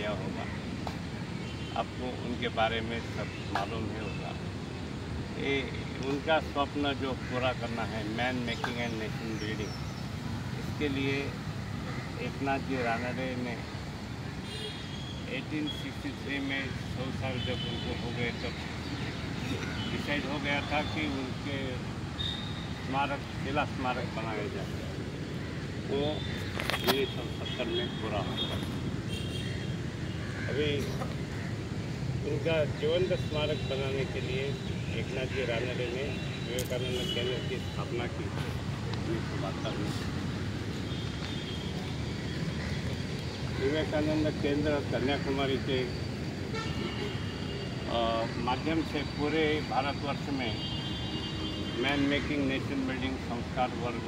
किया होगा। आपको उनके बारे में सब मालूम ही होगा। ये उनका स्वप्न जो पूरा करना है man making and nation building इसके लिए एक नाथ जी रानडे ने 1863 में सौ साल जब उनको हो गए, तब डिसाइड हो गया था कि उनके स्मारक, जिला स्मारक बनाया जाए। वो उन्नीस सौ सत्तर में पूरा होगा। अभी उनका जीवंत स्मारक बनाने के लिए एक नाथ जी रानडे ने विवेकानंद केंद्र की स्थापना की। विवेकानंद केंद्र कन्याकुमारी के माध्यम से पूरे भारतवर्ष में मैन मेकिंग नेशन बिल्डिंग संस्कार वर्ग